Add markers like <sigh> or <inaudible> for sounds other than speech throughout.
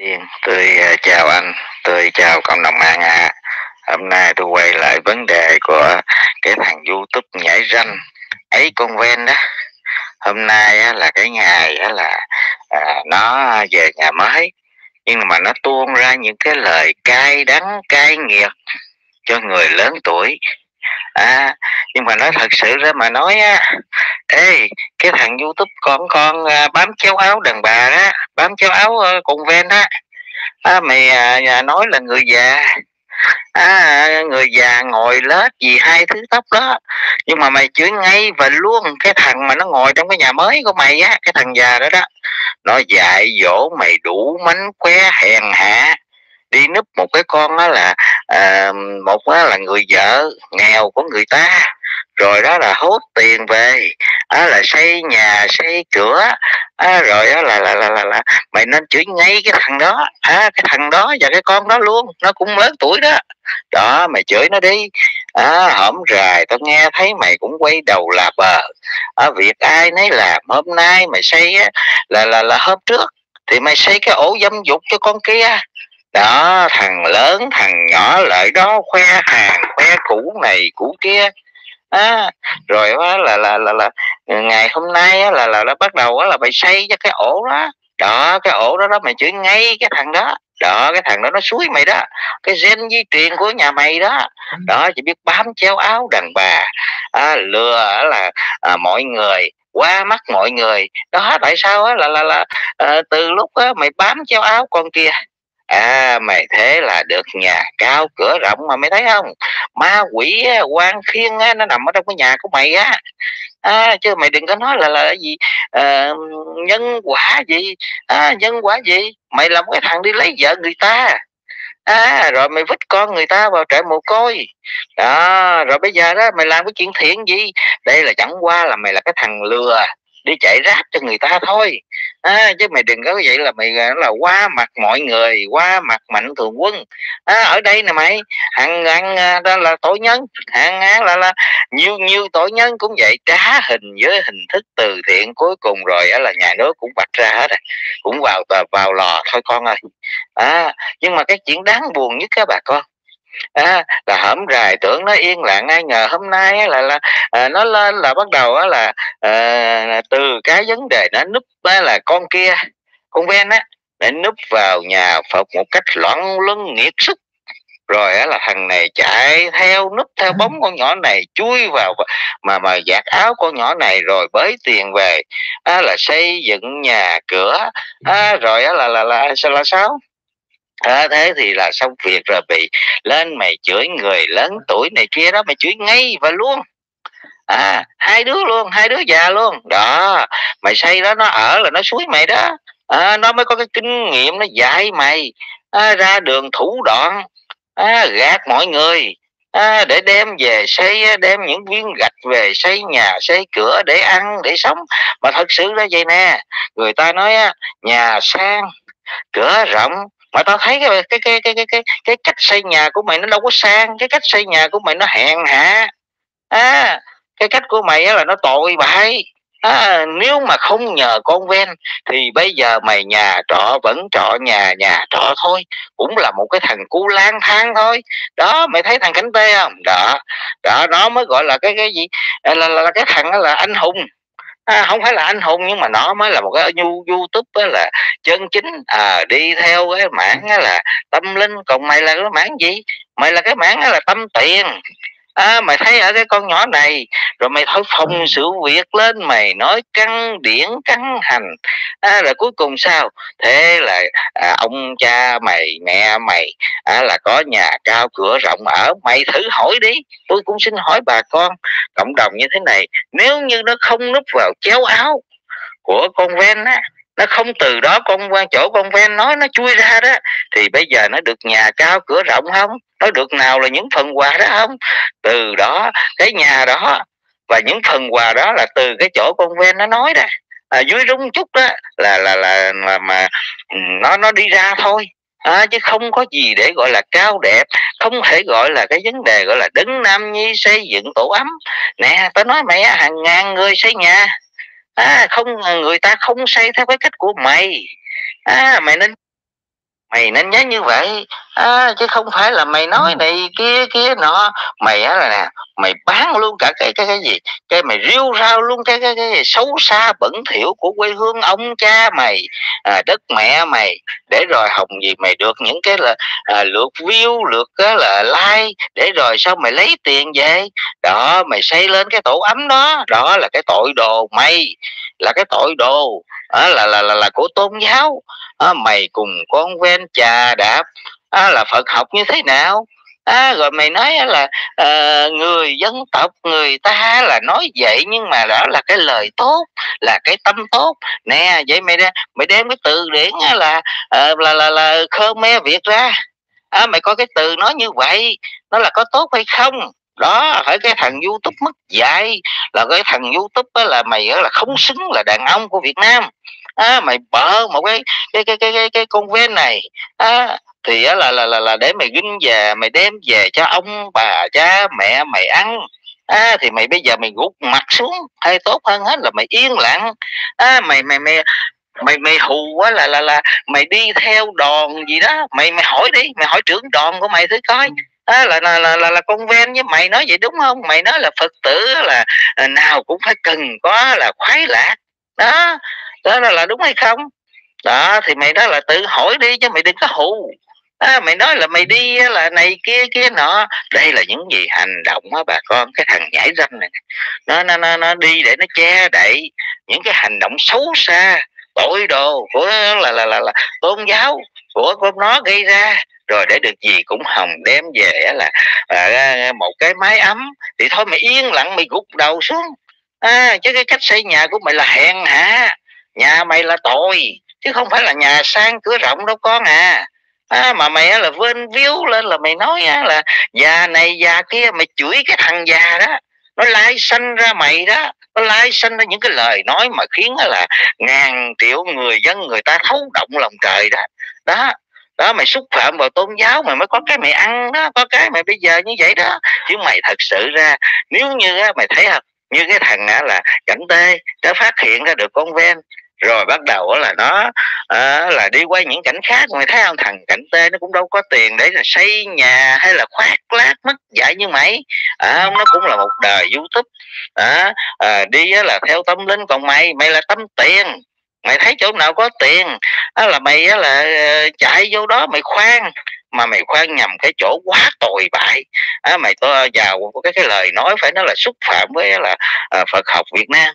Tiên, tôi à, chào anh, tôi chào cộng đồng mạng ạ. À. Hôm nay tôi quay lại vấn đề của cái thằng YouTube nhảy ranh ấy con ven đó. Hôm nay á, là cái ngày á, là à, nó về nhà mới nhưng mà nó tuôn ra những cái lời cay đắng cay nghiệt cho người lớn tuổi à nhưng mà nói thật sự ra mà nói á ê cái thằng youtube con con à, bám chéo áo đàn bà đó bám chéo áo uh, cùng ven đó à, mày à, nói là người già. À, người già ngồi lết gì hai thứ tóc đó. Nhưng mà mày chửi ngay và luôn cái thằng mà nó ngồi trong cái nhà mới của mày á cái thằng già đó đó. Nó dạy dỗ mày đủ mánh khóe hèn hạ đi núp một cái con đó là à, một đó là người vợ nghèo của người ta rồi đó là hốt tiền về á là xây nhà xây cửa á, rồi đó là là, là là là mày nên chửi ngay cái thằng đó á, cái thằng đó và cái con đó luôn nó cũng lớn tuổi đó. Đó mày chửi nó đi à, hổm rài tao nghe thấy mày cũng quay đầu là bờ. Ở việc ai nấy làm hôm nay mày xây á, là là là hôm trước thì mày xây cái ổ dâm dục cho con kia đó thằng lớn thằng nhỏ lợi đó khoe hàng khoe cũ này cũ kia. À, rồi đó là là là là ngày hôm nay á, là là là bắt đầu á, là mày xây cho cái ổ đó. Đó cái ổ đó đó mày chửi ngay cái thằng đó. Đó cái thằng đó nó suối mày đó. Cái gen di truyền của nhà mày đó. Đó chỉ biết bám chéo áo đàn bà. À, lừa là à, mọi người qua mắt mọi người. Đó tại sao á là là là à, từ lúc á, mày bám chéo áo con kia à mày thế là được nhà cao cửa rộng mà mày thấy không? Ma quỷ quan khiên á, nó nằm ở trong cái nhà của mày á. À, chứ mày đừng có nói là là gì à, nhân quả gì? À, nhân quả gì? Mày làm cái thằng đi lấy vợ người ta. À rồi mày vứt con người ta vào trại mồ côi. Đó rồi bây giờ đó mày làm cái chuyện thiện gì? Đây là chẳng qua là mày là cái thằng lừa đi chạy ráp cho người ta thôi à, chứ mày đừng có vậy là mày à, là qua mặt mọi người qua mặt mạnh thường quân. À, ở đây nè mày hàng ăn à, đó là tội nhân hàng á là là nhiều nhiều tội nhân cũng vậy trá hình với hình thức từ thiện cuối cùng rồi á là nhà nước cũng bạch ra hết rồi cũng vào vào lò thôi con ơi. À, nhưng mà cái chuyện đáng buồn nhất các bà con à, là hổm rài tưởng nó yên lặng ai ngờ hôm nay là là à, nó lên là bắt đầu á là à, từ cái vấn đề nó núp á là con kia con ven á để núp vào nhà phật một cách loạn luân nghiệt sức. Rồi á là thằng này chạy theo núp theo bóng con nhỏ này chui vào mà mà giặt áo con nhỏ này rồi bới tiền về. Á là xây dựng nhà cửa. Á rồi á là là là, là, là sao? À, thế thì là xong việc rồi bị lên mày chửi người lớn tuổi này kia đó mày chửi ngay và luôn. À hai đứa luôn hai đứa già luôn. Đó mày xây đó nó ở là nó suối mày đó. À, nó mới có cái kinh nghiệm nó dạy mày à, ra đường thủ đoạn à, gạt mọi người à, để đem về xây à, đem những viên gạch về xây nhà xây cửa để ăn để sống. Mà thật sự đó vậy nè người ta nói nhà sang cửa rộng mà tao thấy cái cái cái cái cái cái cái cách xây nhà của mày nó đâu có sang cái cách xây nhà của mày nó hèn hạ. À cái cách của mày là nó tội bại. À, nếu mà không nhờ con ven thì bây giờ mày nhà trọ vẫn trọ nhà nhà trọ thôi. Cũng là một cái thằng cu lang thang thôi. Đó mày thấy thằng cánh tê không? Đó đó nó mới gọi là cái cái gì? Là, là, là cái thằng là anh hùng à, không phải là anh hùng nhưng mà nó mới là một cái youtube đó là chân chính. À, đi theo cái mảng là tâm linh còn mày là cái mảng gì? Mày là cái mảng là tâm tiền à, mày thấy ở cái con nhỏ này rồi mày thôi phòng sự việc lên mày nói căng điển căng hành. À, rồi cuối cùng sao? Thế là à, ông cha mày mẹ mày à, là có nhà cao cửa rộng ở mày thử hỏi đi. Tôi cũng xin hỏi bà con cộng đồng như thế này nếu như nó không núp vào chéo áo của con ven á nó không từ đó con quan chỗ con ven nói nó chui ra đó thì bây giờ nó được nhà cao cửa rộng không nó được nào là những phần quà đó không? Từ đó cái nhà đó và những phần quà đó là từ cái chỗ con ven nó nói đó à, dưới rung chút đó là là là mà, mà nó nó đi ra thôi. À, chứ không có gì để gọi là cao đẹp không thể gọi là cái vấn đề gọi là đứng nam nhi xây dựng tổ ấm. Nè tao nói mày hàng ngàn người xây nhà. À, không người ta không xây theo cái cách của mày. À, mày nên mày nên nhớ như vậy. À, chứ không phải là mày nói này kia kia nọ. Mày á là nè mày bán luôn cả cái cái cái gì? Cái mày riêu rao luôn cái cái cái xấu xa bẩn thỉu của quê hương ông cha mày à, đất mẹ mày. Để rồi hồng gì mày được những cái là à, lượt view lượt cái là like. Để rồi sao mày lấy tiền về đó mày xây lên cái tổ ấm đó. Đó là cái tội đồ mày. Là cái tội đồ à, là, là là là của tôn giáo à, mày cùng con ven trà đạp. À, là phật học như thế nào? À, rồi mày nói là à, người dân tộc người ta là nói vậy nhưng mà đó là cái lời tốt là cái tâm tốt. Nè vậy mày mày đem cái từ điển là à, là là là khmer việt ra. À, mày có cái từ nói như vậy nó là có tốt hay không? Đó hỏi cái thằng youtube mất dạy. Là cái thằng youtube là mày là không xứng là đàn ông của việt nam à, mày bợ một cái cái cái cái cái, cái con vé này à, thì á, là là là là để mày ginh về mày đem về cho ông bà cha mẹ mày ăn. À, thì mày bây giờ mày gục mặt xuống hay tốt hơn hết là mày yên lặng. À, mày mày mày mày mày hù quá là là là mày đi theo đòn gì đó. Mày mày hỏi đi mày hỏi trưởng đòn của mày thử coi. À, là, là là là là con ven với mày nói vậy đúng không? Mày nói là phật tử là à, nào cũng phải cần có là khoái lạc. Đó đó là, là đúng hay không? Đó thì mày đó là tự hỏi đi chứ mày đừng có hù. À, mày nói là mày đi là này kia kia nọ. Đây là những gì hành động á bà con cái thằng nhảy ranh này. Nó nó nó nó đi để nó che đậy những cái hành động xấu xa tội đồ của là là là, là tôn giáo của của nó gây ra. Rồi để được gì cũng hồng đem về là à, một cái mái ấm. Thì thôi mày yên lặng mày gục đầu xuống. À, chứ cái cách xây nhà của mày là hèn hả nhà mày là tội chứ không phải là nhà sang cửa rộng đâu con à. À, mà mày là vên víu lên là mày nói là già này già kia mày chửi cái thằng già đó. Nó lai sanh ra mày đó nó lai sanh ra những cái lời nói mà khiến là ngàn triệu người dân người ta thấu động lòng trời đó. Đó đó mày xúc phạm vào tôn giáo mày mới có cái mày ăn đó có cái mày bây giờ như vậy đó. Chứ mày thật sự ra nếu như á, mày thấy không như cái thằng á, là cảnh tê đã phát hiện ra được con ven rồi bắt đầu là nó uh, là đi qua những cảnh khác. Mày thấy không? Thằng cảnh tê nó cũng đâu có tiền để là xây nhà hay là khoác lác mất dạy như mày. À, nó cũng là một đời youtube. À, à, đi là theo tâm linh còn mày. Mày là tâm tiền. Mày thấy chỗ nào có tiền á là mày là chạy vô đó mày khoan. Mà mày khoan nhầm cái chỗ quá tồi bại. À, mày có vào cái cái lời nói phải nói là xúc phạm với là à, Phật học Việt Nam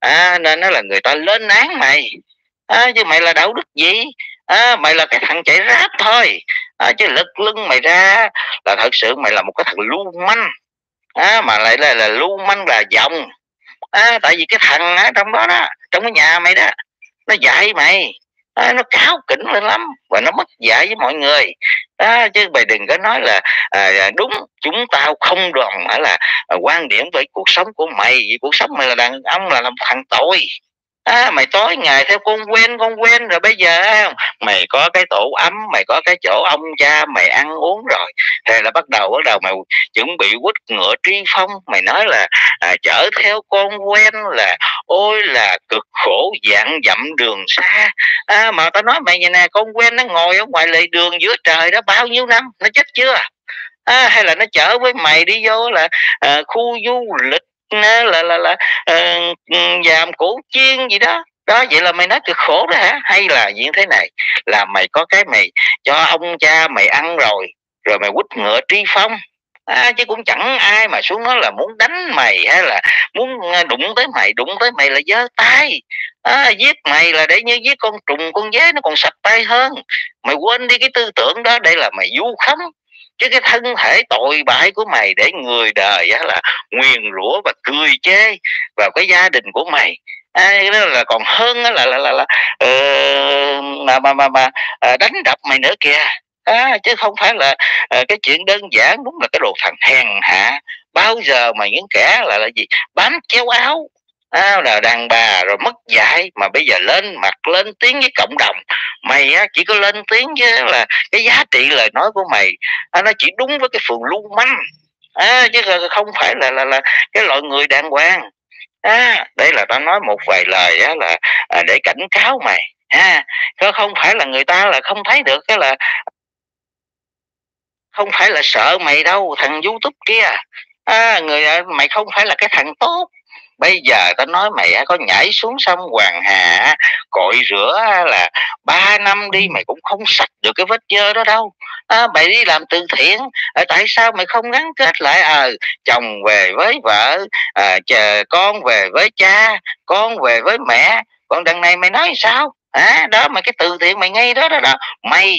à, nên nó là người ta lên án mày. À, chứ mày là đạo đức gì? À, mày là cái thằng chạy ráp thôi. À, chứ lật lưng mày ra là thật sự mày là một cái thằng lưu manh. À, mà lại là, là lưu manh là dòng à, tại vì cái thằng á trong đó đó trong cái nhà mày đó nó dạy mày à, nó cáo kỉnh lên lắm và nó mất dạy với mọi người. À, chứ mày đừng có nói là à, à, đúng chúng tao không đoàn phải là à, quan điểm với cuộc sống của mày vì cuộc sống mày là đàn ông là làm thằng tội à, mày tối ngày theo con quen con quen rồi bây giờ mày có cái tổ ấm mày có cái chỗ ông cha mày ăn uống rồi. Thì là bắt đầu bắt đầu mày chuẩn bị quýt ngựa tri phong. Mày nói là à, chở theo con quen là ôi là cực khổ dạng dặm đường xa. À, mà tao nói mày vậy nè con quen nó ngồi ở ngoài lề đường giữa trời đó bao nhiêu năm? Nó chết chưa? À, hay là nó chở với mày đi vô là à, khu du lịch là là là, ờ, ừ, là uh, giảm cổ chiên gì đó. Đó vậy là mày nói cực khổ đó hả? Hay là như thế này là mày có cái mày cho ông cha mày ăn rồi rồi mày quýt ngựa tri phong. À, chứ cũng chẳng ai mà xuống nói là muốn đánh mày hay là muốn à, đụng tới mày đụng tới mày là giơ tay. À, giết mày là để như giết con trùng con dế nó còn sạch tay hơn. Mày quên đi cái tư tưởng đó đây là mày du khống chứ cái thân thể tội bại của mày để người đời á, là nguyền rủa và cười chê vào cái gia đình của mày. À, đó là còn hơn là là là, là, là uh, mà mà mà, mà uh, đánh đập mày nữa kìa. À, chứ không phải là uh, cái chuyện đơn giản đúng là cái đồ thằng hèn hạ. Bao giờ mà những kẻ là là gì bám chéo áo à, là đàn bà rồi mất dạy mà bây giờ lên mặt lên tiếng với cộng đồng. Mày á, chỉ có lên tiếng với là cái giá trị lời nói của mày à, nó chỉ đúng với cái phường lưu manh. À, chứ không phải là là là cái loại người đàng hoàng. À, đây là tao nói một vài lời á, là à, để cảnh cáo mày. À không phải là người ta là không thấy được cái là không phải là sợ mày đâu thằng youtube kia. À, người mày không phải là cái thằng tốt bây giờ tao nói mày có nhảy xuống sông hoàng hà cội rửa là ba năm đi mày cũng không sạch được cái vết dơ đó đâu. À, mày đi làm từ thiện à, tại sao mày không gắn kết lại? À, chồng về với vợ à, chờ con về với cha con về với mẹ. Còn đằng này mày nói sao? À, đó mà cái từ thiện mày ngay đó đó đó mày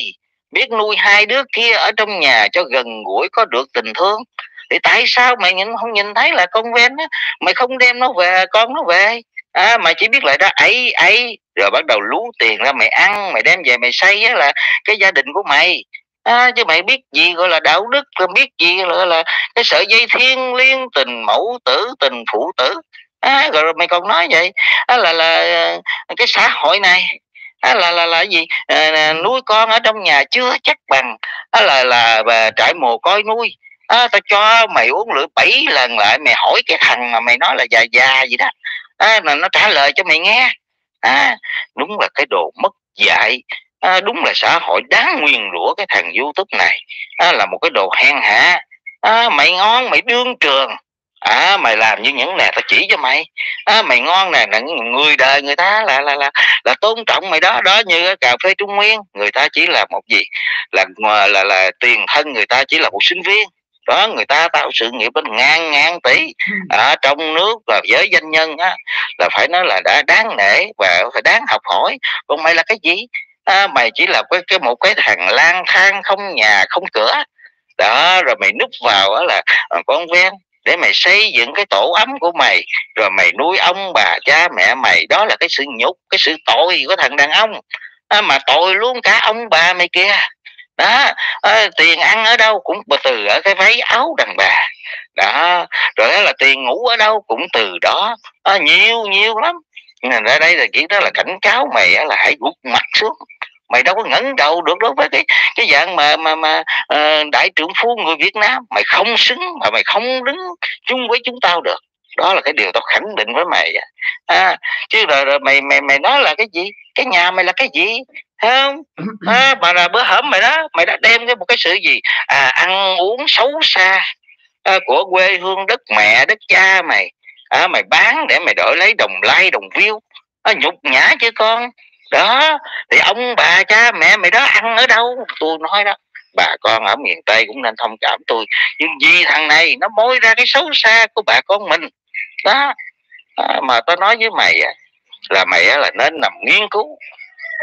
biết nuôi hai đứa kia ở trong nhà cho gần gũi có được tình thương? Thì tại sao mày nhìn không nhìn thấy là con ven á? Mày không đem nó về con nó về. À, mày chỉ biết lại đó ấy ấy. Rồi bắt đầu lú tiền ra mày ăn mày đem về mày xây á là cái gia đình của mày. À, chứ mày biết gì gọi là đạo đức rồi biết gì gọi là cái sợi dây thiên liêng tình mẫu tử tình phụ tử. À, rồi mày còn nói vậy. À, là là à, cái xã hội này. À, là là là gì? À, nuôi con ở trong nhà chưa chắc bằng. À, là là là trại mồ côi nuôi à, tao cho mày uống lưỡi bảy lần lại mày hỏi cái thằng mà mày nói là già già gì đó. À, là nó trả lời cho mày nghe. À, đúng là cái đồ mất dạy. À, đúng là xã hội đáng nguyền rủa cái thằng youtube này. À, là một cái đồ hèn hạ. À, mày ngon mày đương trường. À mày làm như những nè tao chỉ cho mày. À, mày ngon nè là người đời người ta là là là là tôn trọng mày đó. Đó như cà phê trung nguyên người ta chỉ là một gì? Là là là, là tiền thân người ta chỉ là một sinh viên đó người ta tạo sự nghiệp bên ngàn ngàn tỷ ở trong nước và giới doanh nhân á là phải nói là đã đáng nể và phải đáng học hỏi. Còn mày là cái gì? À, mày chỉ là cái, cái một cái thằng lang thang không nhà không cửa. Đó rồi mày núp vào đó là ờ, con ven để mày xây dựng cái tổ ấm của mày rồi mày nuôi ông bà cha mẹ mày. Đó là cái sự nhục cái sự tội của thằng đàn ông. À, mà tội luôn cả ông bà mày kia đó à, tiền ăn ở đâu cũng từ ở cái váy áo đàn bà. Đó rồi đó là tiền ngủ ở đâu cũng từ đó. À, nhiều nhiều lắm. Nên ra đây là chỉ đó là cảnh cáo mày là hãy gục mặt xuống. Mày đâu có ngẩng đầu được đối với cái cái dạng mà mà mà uh, đại trưởng phu người Việt Nam. Mày không xứng mà mày không đứng chung với chúng tao được đó là cái điều tao khẳng định với mày à, chứ rồi, rồi mày mày mày nói là cái gì? Cái nhà mày là cái gì? Không? <clears throat> À, mà là bữa hổm mày đó mày đã đem cái một cái sự gì? À ăn uống xấu xa à, của quê hương đất mẹ đất cha mày. À, mày bán để mày đổi lấy đồng like đồng view. À, nhục nhã chứ con. Đó thì ông bà cha mẹ mày đó ăn ở đâu? Tôi nói đó. Bà con ở miền tây cũng nên thông cảm tôi. Nhưng vì thằng này nó môi ra cái xấu xa của bà con mình đó. À, mà tôi nói với mày à, là mày là nên nằm nghiên cứu.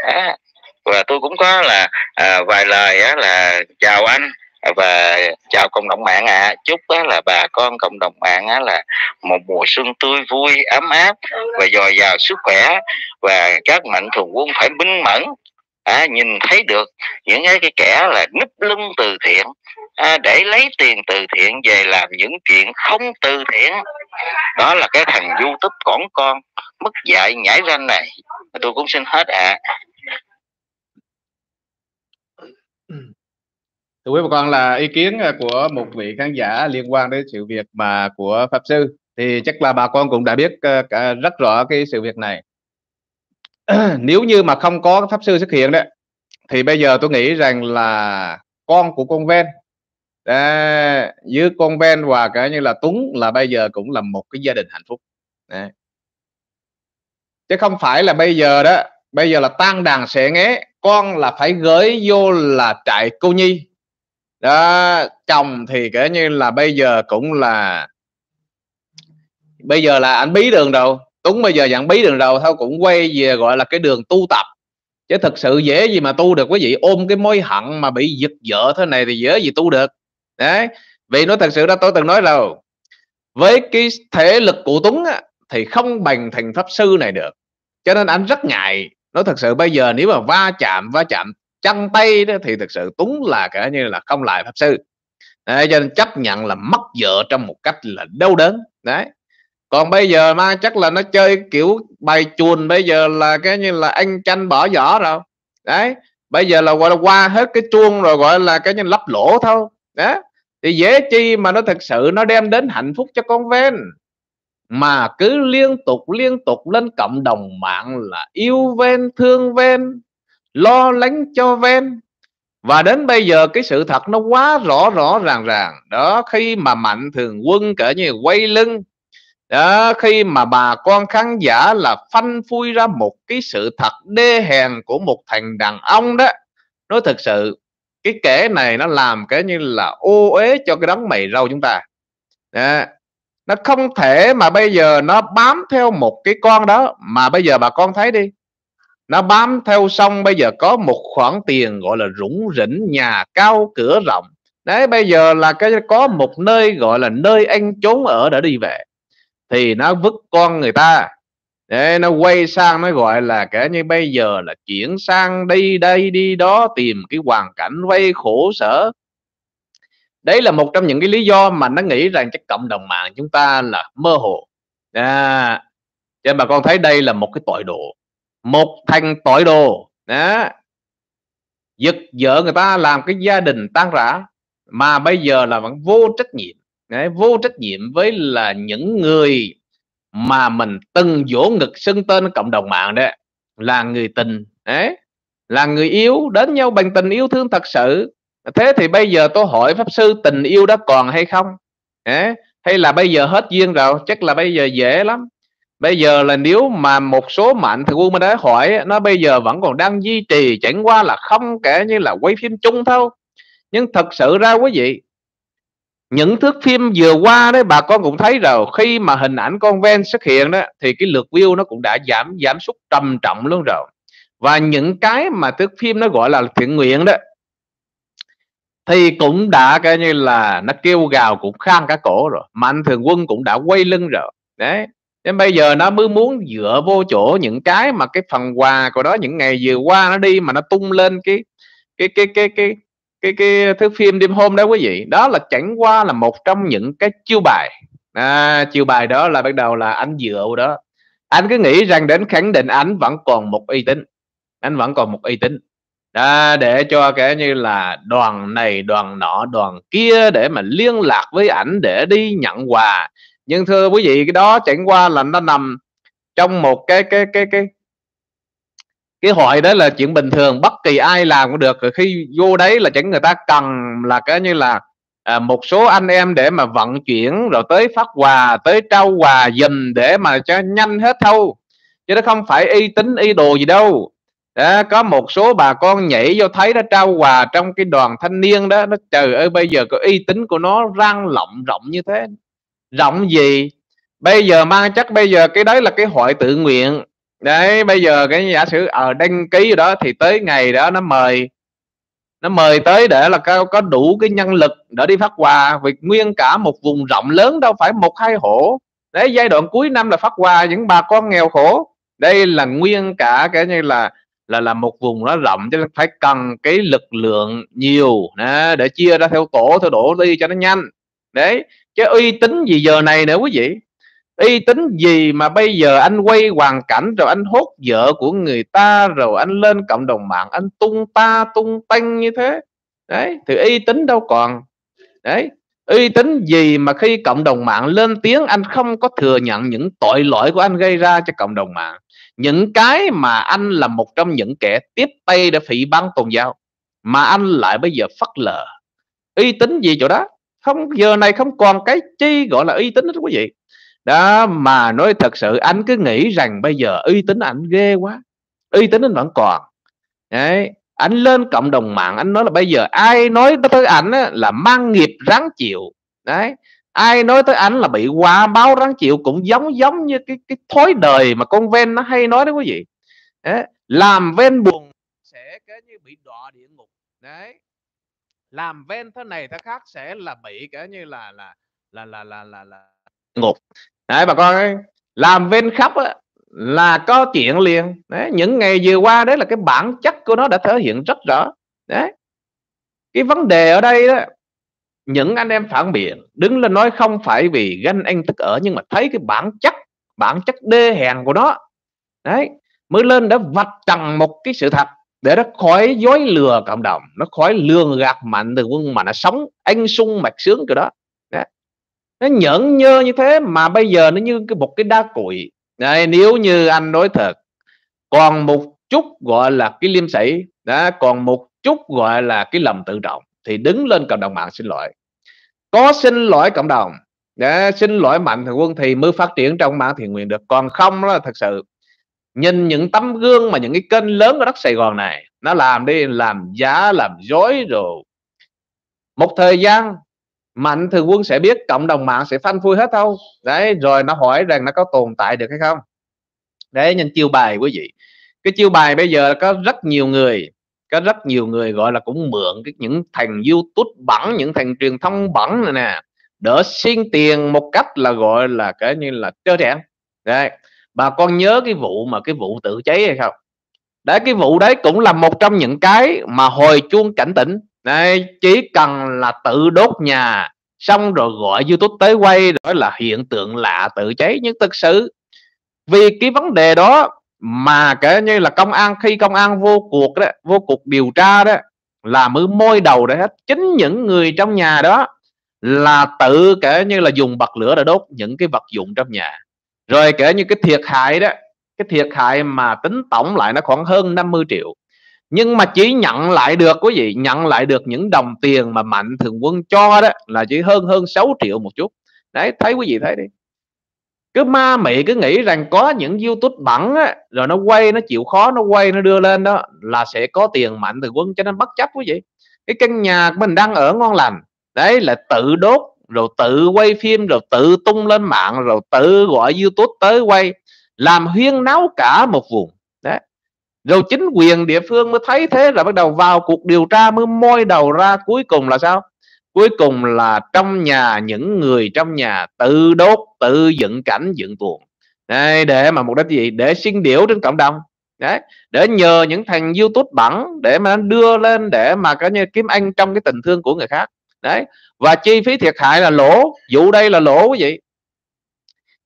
À, và tôi cũng có là à, vài lời á, là chào anh và chào cộng đồng mạng ạ. À. chúc á, là bà con cộng đồng mạng á, là một mùa xuân tươi vui ấm áp và dồi dào sức khỏe. Và các mạnh thường quân phải minh mẫn à, nhìn thấy được những cái, cái kẻ là núp lưng từ thiện. À, để lấy tiền từ thiện về làm những chuyện không từ thiện. Đó là cái thằng youtube còn con mất dạy nhảy ranh này. Tôi cũng xin hết ạ. À. thưa quý bà con là ý kiến của một vị khán giả liên quan đến sự việc mà của pháp sư. Thì chắc là bà con cũng đã biết ờ, rất rõ cái sự việc này. <clears throat> nếu như mà không có pháp sư xuất hiện đấy thì bây giờ tôi nghĩ rằng là con của con ven à, với con ven và cả như là tuấn là bây giờ cũng là một cái gia đình hạnh phúc. Đấy. chứ không phải là bây giờ đó bây giờ là tan đàn sẽ nghe con là phải gửi vô là trại cô nhi. Đó chồng thì kể như là bây giờ cũng là bây giờ là anh bí đường đâu Tuấn bây giờ dặn bí đường đầu thôi cũng quay về gọi là cái đường tu tập. Chứ thực sự dễ gì mà tu được quý vị ôm cái mối hận mà bị giật vợ thế này thì dễ gì tu được. Đấy vì nó thật sự đó tôi từng nói là với cái thể lực của Tuấn á, thì không bằng thành pháp sư này được. Cho nên anh rất ngại. Nó thật sự bây giờ nếu mà va chạm va chạm chân tay đó thì thực sự Tuấn là cả như là không lại pháp sư. Đấy, cho nên chấp nhận là mất vợ trong một cách là đau đớn. Đấy còn bây giờ mà chắc là nó chơi kiểu bài chuồn bây giờ là cái như là anh tranh bỏ vỏ rồi. Đấy, bây giờ là gọi là qua hết cái chuông rồi gọi là cái như lắp lỗ thôi. Đó thì dễ chi mà nó thực sự nó đem đến hạnh phúc cho con ven mà cứ liên tục liên tục lên cộng đồng mạng là yêu ven thương ven lo lắng cho ven và đến bây giờ cái sự thật nó quá rõ rõ ràng ràng. Đó, khi mà mạnh thường quân cỡ như quay lưng đó, khi mà bà con khán giả là phanh phui ra một cái sự thật đê hèn của một thằng đàn ông đó, nói thật sự, cái kẻ này nó làm cái như là ô uế cho cái đấng mày râu chúng ta đó. nó không thể mà bây giờ nó bám theo một cái con đó, mà bây giờ bà con thấy đi, nó bám theo xong bây giờ có một khoản tiền gọi là rủng rỉnh, nhà cao cửa rộng đấy, bây giờ là cái, có một nơi gọi là nơi anh trốn ở để đi về thì nó vứt con người ta. Để nó quay sang nó gọi là kể như bây giờ là chuyển sang đi đây đi đó tìm cái hoàn cảnh vay khổ sở. Đấy là một trong những cái lý do mà nó nghĩ rằng cái cộng đồng mạng chúng ta là mơ hồ. À, cho bà con thấy đây là một cái tội đồ một thành tội đồ. Đó. Giật vợ người ta làm cái gia đình tan rã mà bây giờ là vẫn vô trách nhiệm đấy, vô trách nhiệm với là những người mà mình từng vỗ ngực xưng tên cộng đồng mạng đấy là người tình đấy là người yêu đến nhau bằng tình yêu thương thật sự. Thế thì bây giờ tôi hỏi pháp sư tình yêu đó còn hay không? Đấy? hay là bây giờ hết duyên rồi? Chắc là bây giờ dễ lắm. Bây giờ là nếu mà một số mạnh thì quân mới đã hỏi nó bây giờ vẫn còn đang duy trì chẳng qua là không kể như là quay phim chung thôi. Nhưng thật sự ra quý vị những thước phim vừa qua đấy, bà con cũng thấy rồi, khi mà hình ảnh con ven xuất hiện đó, thì cái lượt view nó cũng đã giảm giảm sút trầm trọng luôn rồi. Và những cái mà thước phim nó gọi là thiện nguyện đó, thì cũng đã coi như là nó kêu gào cũng khang cả cổ rồi mạnh thường quân cũng đã quay lưng rồi. Đấy nên bây giờ nó mới muốn dựa vô chỗ những cái mà cái phần quà của đó những ngày vừa qua nó đi mà nó tung lên cái cái cái cái cái cái cái thước phim đêm hôm đó quý vị. Đó là chẳng qua là một trong những cái chiêu bài. À, chiêu bài đó là bắt đầu là anh dựa đó. Anh cứ nghĩ rằng đến khẳng định anh vẫn còn một uy tín. Anh vẫn còn một uy tín. À, để cho cái như là đoàn này đoàn nọ đoàn kia để mà liên lạc với ảnh để đi nhận quà. Nhưng thưa quý vị cái đó chẳng qua là nó nằm trong một cái cái cái cái cái hội đó là chuyện bình thường bất kỳ ai làm cũng được. Rồi khi vô đấy là chẳng người ta cần là cái như là à, một số anh em để mà vận chuyển rồi tới phát quà tới trao quà dùm để mà cho nhanh hết thâu. Chứ nó không phải y tính y đồ gì đâu. Đó, có một số bà con nhảy vô thấy nó trao quà trong cái đoàn thanh niên đó nó trời ơi bây giờ có y tính của nó răng lộng rộng như thế. Rộng gì? Bây giờ mang chắc bây giờ cái đấy là cái hội tự nguyện đấy bây giờ cái giả sử ở à, đăng ký đó thì tới ngày đó nó mời nó mời tới để là có, có đủ cái nhân lực để đi phát quà. Vì nguyên cả một vùng rộng lớn đâu phải một hai hộ đấy giai đoạn cuối năm là phát quà những bà con nghèo khổ. Đây là nguyên cả cái như là là là một vùng nó rộng cho nên phải cần cái lực lượng nhiều đó, để chia ra theo tổ theo đổ đi cho nó nhanh. Đấy chứ uy tín gì giờ này nữa quý vị? Uy tín gì mà bây giờ anh quay hoàn cảnh rồi anh hốt vợ của người ta rồi anh lên cộng đồng mạng, anh tung ta, tung tăng như thế? Đấy, thì uy tín đâu còn? Đấy uy tín gì mà khi cộng đồng mạng lên tiếng anh không có thừa nhận những tội lỗi của anh gây ra cho cộng đồng mạng? Những cái mà anh là một trong những kẻ tiếp tay để phỉ bắn tôn giáo, mà anh lại bây giờ phất lờ. Uy tín gì chỗ đó? Không, giờ này không còn cái chi gọi là uy tín hết quý vị đó mà nói thật sự anh cứ nghĩ rằng bây giờ uy tín ảnh ghê quá uy tín anh vẫn còn. Đấy anh lên cộng đồng mạng anh nói là bây giờ ai nói tới ảnh là mang nghiệp ráng chịu. Đấy ai nói tới ảnh là bị quả báo ráng chịu cũng giống giống như cái cái thói đời mà con ven nó hay nói đó quý vị. Đấy, làm ven buồn sẽ cái như bị đọa địa ngục. Đấy làm ven thế này thế khác sẽ là bị cái như là là là là là là, là ngục đấy bà con ấy, làm ven khắp á, là có chuyện liền. Đấy những ngày vừa qua đấy là cái bản chất của nó đã thể hiện rất rõ. Đấy. Cái vấn đề ở đây đó những anh em phản biện đứng lên nói không phải vì ganh anh tức ở nhưng mà thấy cái bản chất bản chất đê hèn của nó. Đấy mới lên đã vạch trần một cái sự thật để nó khỏi dối lừa cộng đồng nó khỏi lường gạt mạnh từ quân mà nó sống anh sung mạch sướng kiểu đó nó nhẫn nhơ như thế mà bây giờ nó như cái một cái đá cuội. Đấy, nếu như anh nói thật còn một chút gọi là cái liêm sỉ đã còn một chút gọi là cái lầm tự trọng thì đứng lên cộng đồng mạng xin lỗi. Có xin lỗi cộng đồng để xin lỗi mạnh thường quân thì mới phát triển trong mạng thiện nguyện được. Còn không đó là thật sự nhìn những tấm gương mà những cái kênh lớn ở đất Sài Gòn này nó làm đi làm giá làm dối rồi. Một thời gian mạnh thường quân sẽ biết cộng đồng mạng sẽ phanh phui hết đâu. Đấy, rồi nó hỏi rằng nó có tồn tại được hay không. Đấy nhìn chiêu bài quý vị. Cái chiêu bài bây giờ có rất nhiều người, có rất nhiều người gọi là cũng mượn cái những thằng youtube bẩn, những thằng truyền thông bẩn này nè, đỡ xin tiền một cách là gọi là cái như là trơ trẽn. Đấy, bà con nhớ cái vụ mà cái vụ tự cháy hay không? Đấy, cái vụ đấy cũng là một trong những cái mà hồi chuông cảnh tỉnh đấy, chỉ cần là tự đốt nhà, xong rồi gọi youtube tới quay, đó là hiện tượng lạ tự cháy nhưng thực sự. Vì cái vấn đề đó mà kể như là công an, khi công an vô cuộc đó, vô cuộc điều tra đó, là mới môi đầu để hết. Chính những người trong nhà đó là tự kể như là dùng bật lửa để đốt những cái vật dụng trong nhà. Rồi kể như cái thiệt hại đó, cái thiệt hại mà tính tổng lại nó khoảng hơn 50 triệu nhưng mà chỉ nhận lại được quý vị nhận lại được những đồng tiền mà mạnh thường quân cho đó là chỉ hơn hơn 6 triệu một chút. Đấy thấy quý vị thấy đi. Cứ ma mị cứ nghĩ rằng có những youtube bẩn á, rồi nó quay nó chịu khó nó quay nó đưa lên đó là sẽ có tiền mạnh thường quân cho nên bất chấp quý vị. Cái căn nhà mình đang ở ngon lành. Đấy là tự đốt rồi tự quay phim rồi tự tung lên mạng rồi tự gọi youtube tới quay làm huyên náo cả một vùng rồi chính quyền địa phương mới thấy thế là bắt đầu vào cuộc điều tra mới moi đầu ra cuối cùng là sao? Cuối cùng là trong nhà những người trong nhà tự đốt tự dựng cảnh dựng tuồng. Đấy, để mà mục đích gì? Để xin điểu trên cộng đồng. Đấy để nhờ những thằng youtube bẩn để mà đưa lên để mà có như kiếm anh trong cái tình thương của người khác. Đấy và chi phí thiệt hại là lỗ vụ đây là lỗ quý vị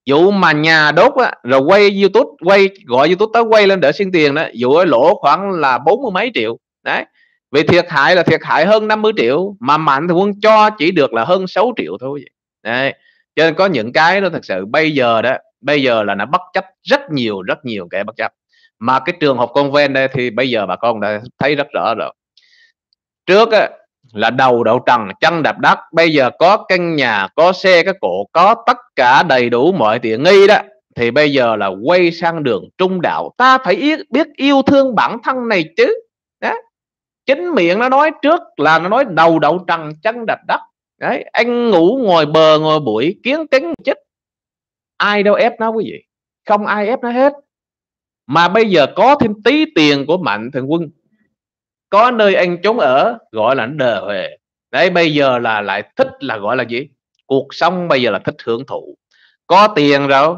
vụ mà nhà đốt á, rồi quay youtube quay gọi youtube tới quay lên để xin tiền đó vụ ấy lỗ khoảng là bốn mươi mấy triệu. Đấy. Vì thiệt hại là thiệt hại hơn 50 triệu mà mạnh thì quân cho chỉ được là hơn 6 triệu thôi. Đấy. Cho nên có những cái nó thật sự bây giờ đó bây giờ là nó bất chấp rất nhiều rất nhiều kẻ bất chấp. Mà cái trường hợp con ven đây thì bây giờ bà con đã thấy rất rõ rồi. Trước á, là đầu đậu trần chân đạp đất. Bây giờ có căn nhà, có xe, có cổ, có tất cả đầy đủ mọi tiện nghi đó. Thì bây giờ là quay sang đường trung đạo. Ta phải biết yêu thương bản thân này chứ. Đó. Chính miệng nó nói trước là nó nói đầu đậu trần chân đạp đất. Đấy anh ngủ, ngồi bờ, ngồi bụi, kiến tính chết ai đâu ép nó quý vị. Không ai ép nó hết. Mà bây giờ có thêm tí tiền của mạnh thường quân có nơi anh trốn ở gọi là đờ về đấy bây giờ là lại thích là gọi là gì? Cuộc sống bây giờ là thích hưởng thụ. Có tiền rồi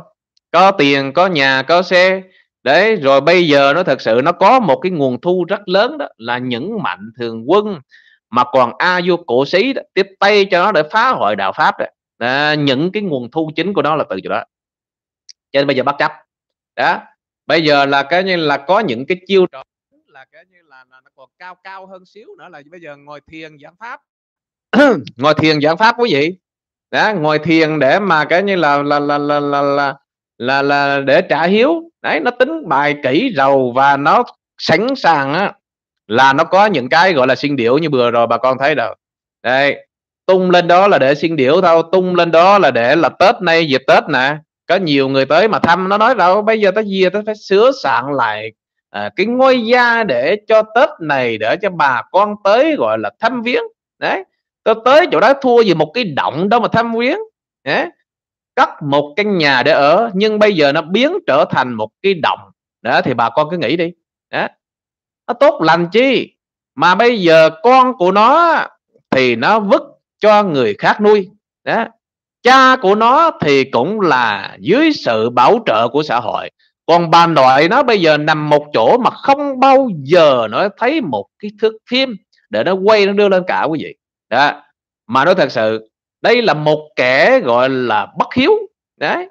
có tiền có nhà có xe. Đấy rồi bây giờ nó thật sự nó có một cái nguồn thu rất lớn đó là những mạnh thường quân mà còn a vô cổ sĩ đó, tiếp tay cho nó để phá hoại đạo pháp đó. À, những cái nguồn thu chính của nó là từ chỗ đó. Cho nên bây giờ bắt chấp. Đó bây giờ là cái như là có những cái chiêu trò là cái như là, là nó còn cao cao hơn xíu nữa là bây giờ ngồi thiền giảng pháp. <coughs> Ngồi thiền giảng pháp quý vị. Đó ngồi thiền để mà cái như là là là là là, là là là để trả hiếu. Đấy nó tính bài kỹ rầu và nó sẵn sàng á là nó có những cái gọi là xin điểu như vừa rồi bà con thấy đâu. Đây tung lên đó là để xin điểu thôi tung lên đó là để là tết nay dịp tết nè. Có nhiều người tới mà thăm nó nói đâu bây giờ tới gì à, tới phải sửa soạn lại à, cái ngôi gia để cho tết này để cho bà con tới gọi là thăm viếng. Đấy tôi tới chỗ đó thua gì một cái động đâu mà thăm viếng. Đấy cắt một căn nhà để ở nhưng bây giờ nó biến trở thành một cái động. Đó thì bà con cứ nghĩ đi. Đó nó tốt lành chi? Mà bây giờ con của nó thì nó vứt cho người khác nuôi. Đó cha của nó thì cũng là dưới sự bảo trợ của xã hội còn bà nội nó bây giờ nằm một chỗ mà không bao giờ nó thấy một cái thước phim để nó quay, nó đưa lên cả quý vị. Đó. Mà nói thật sự, đây là một kẻ gọi là bất hiếu. Đấy.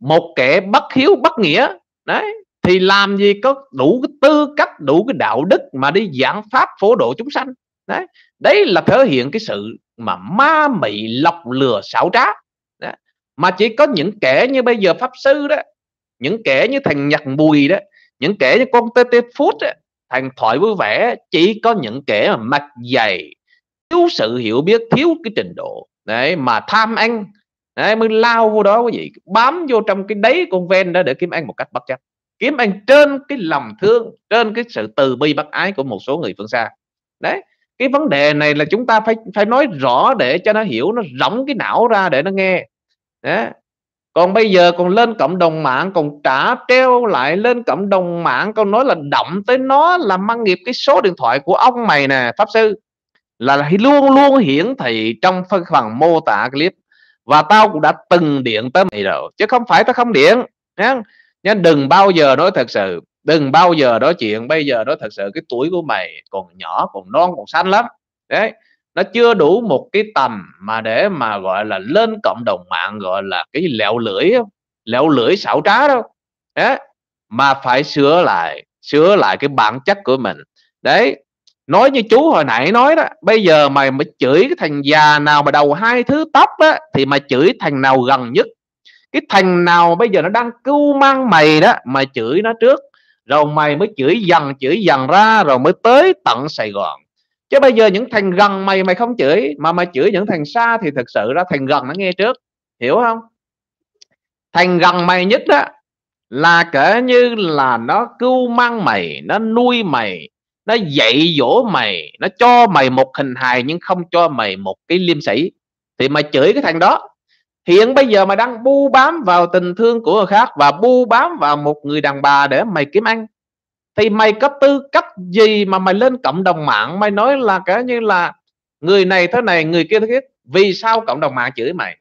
Một kẻ bất hiếu, bất nghĩa. Đấy. Thì làm gì có đủ cái tư cách, đủ cái đạo đức mà đi giảng pháp phổ độ chúng sanh. Đấy. Đấy là thể hiện cái sự mà ma mị lọc lừa xảo trá. Đấy. Mà chỉ có những kẻ như bây giờ pháp sư đó những kẻ như thằng nhật mùi đó những kẻ như con tê tê phút đó, thằng thoại vui vẻ chỉ có những kẻ mà mặt dày thiếu sự hiểu biết thiếu cái trình độ. Đấy mà tham ăn đấy, mới lao vô đó quý vị bám vô trong cái đấy con ven đó để kiếm ăn một cách bất chấp. Kiếm ăn trên cái lòng thương trên cái sự từ bi bác ái của một số người phương xa. Đấy cái vấn đề này là chúng ta phải phải nói rõ để cho nó hiểu nó rỗng cái não ra để nó nghe. Đấy còn bây giờ còn lên cộng đồng mạng, còn trả treo lại lên cộng đồng mạng còn nói là động tới nó là mang nghiệp cái số điện thoại của ông mày nè, pháp sư. Là luôn luôn hiển thị trong phần phần mô tả clip. Và tao cũng đã từng điện tới mày rồi, chứ không phải tao không điện, nhá. Nhưng đừng bao giờ nói thật sự, đừng bao giờ nói chuyện. Bây giờ nói thật sự, cái tuổi của mày còn nhỏ, còn non, còn xanh lắm. Đấy nó chưa đủ một cái tầm mà để mà gọi là lên cộng đồng mạng gọi là cái lẹo lưỡi lẹo lưỡi xảo trá đâu. Đấy mà phải sửa lại sửa lại cái bản chất của mình. Đấy, nói như chú hồi nãy nói đó, bây giờ mày mới chửi cái thằng già nào mà đầu hai thứ tóc đó thì mày chửi thằng nào gần nhất. Cái thằng nào bây giờ nó đang cứu mang mày đó, mày chửi nó trước, rồi mày mới chửi dần chửi dần ra, rồi mới tới tận Sài Gòn chứ bây giờ những thằng gần mày mày không chửi, mà mày chửi những thằng xa thì thật sự ra thằng gần nó nghe trước. Hiểu không? Thằng gần mày nhất đó là kể như là nó cứu mang mày, nó nuôi mày, nó dạy dỗ mày, nó cho mày một hình hài nhưng không cho mày một cái liêm sĩ thì mày chửi cái thằng đó. Hiện bây giờ mày đang bu bám vào tình thương của người khác và bu bám vào một người đàn bà để mày kiếm ăn thì mày có tư cách gì mà mày lên cộng đồng mạng? Mày nói là cả như là, người này thế này, người kia thế kia. Vì sao cộng đồng mạng chửi mày?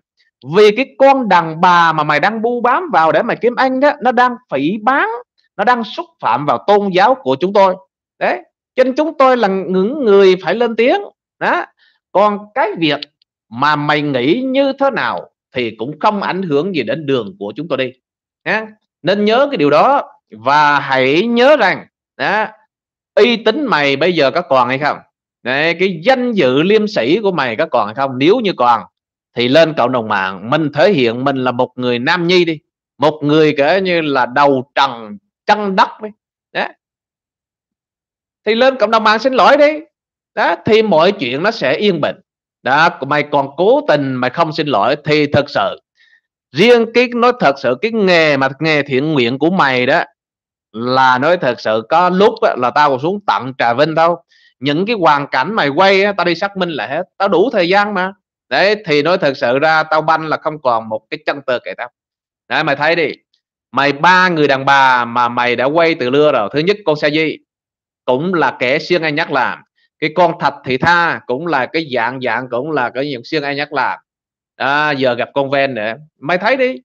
Vì cái con đàn bà mà mày đang bu bám vào để mày kiếm anh đó, nó đang phỉ bán nó đang xúc phạm vào tôn giáo của chúng tôi. Đấy cho nên chúng tôi là những người phải lên tiếng. Đó. Còn cái việc mà mày nghĩ như thế nào thì cũng không ảnh hưởng gì đến đường của chúng tôi đi. Nên nhớ cái điều đó và hãy nhớ rằng đó, uy tín mày bây giờ có còn hay không? Đấy, cái danh dự liêm sĩ của mày có còn hay không? Nếu như còn thì lên cộng đồng mạng mình thể hiện mình là một người nam nhi đi. Một người kể như là đầu trần chân đất đi đó. thì lên cộng đồng mạng xin lỗi đi. Đó thì mọi chuyện nó sẽ yên bình. Đó mày còn cố tình mày không xin lỗi thì thật sự riêng cái nói thật sự cái nghề mà nghề thiện nguyện của mày đó là nói thật sự có lúc á, là tao còn xuống tận trà vinh đâu những cái hoàn cảnh mày quay á, tao đi xác minh lại hết. Tao đủ thời gian mà. Đấy thì nói thật sự ra tao banh là không còn một cái chân tơ kệ tao. Đấy mày thấy đi. Mày ba người đàn bà mà mày đã quay từ lưa rồi. Thứ nhất con sa di cũng là kẻ siêng ai nhắc làm. Cái con thạch thị tha cũng là cái dạng dạng cũng là cái những siêng ai nhắc làm. À, giờ gặp con ven nữa. Mày thấy đi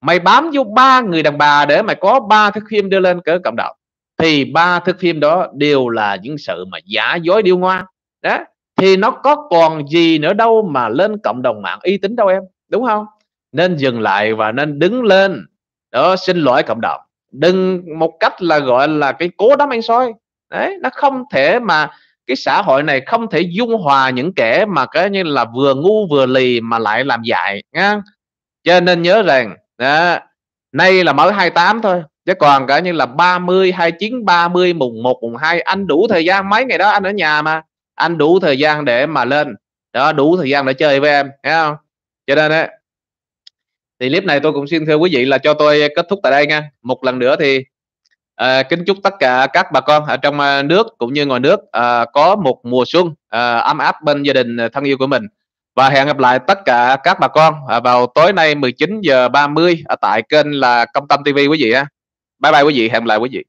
mày bám vô ba người đàn bà để mày có ba thước phim đưa lên cỡ cộng đồng. Thì ba thước phim đó đều là những sự mà giả dối điêu ngoa. Đó. Thì nó có còn gì nữa đâu mà lên cộng đồng mạng uy tín đâu em, đúng không? Nên dừng lại và nên đứng lên. Đó, xin lỗi cộng đồng. Đừng một cách là gọi là cái cố đám anh soi đấy, nó không thể mà cái xã hội này không thể dung hòa những kẻ mà cái như là vừa ngu vừa lì mà lại làm dại, nha. Cho nên nhớ rằng đó, nay là mới 28 thôi chứ còn cả như là 30 29 30 mùng 1 mùng 2 anh đủ thời gian mấy ngày đó anh ở nhà mà. Anh đủ thời gian để mà lên. Đó đủ thời gian để chơi với em thấy không? Cho nên đấy thì clip này tôi cũng xin thưa quý vị là cho tôi kết thúc tại đây nha. Một lần nữa thì à, kính chúc tất cả các bà con ở trong ờ, nước cũng như ngoài nước à, có một mùa xuân à, ấm áp bên gia đình thân yêu của mình và hẹn gặp lại tất cả các bà con à, vào tối nay 19 giờ 30 ở à, tại kênh là Công Tâm TV quý vị ha. Bye bye quý vị, hẹn gặp lại quý vị.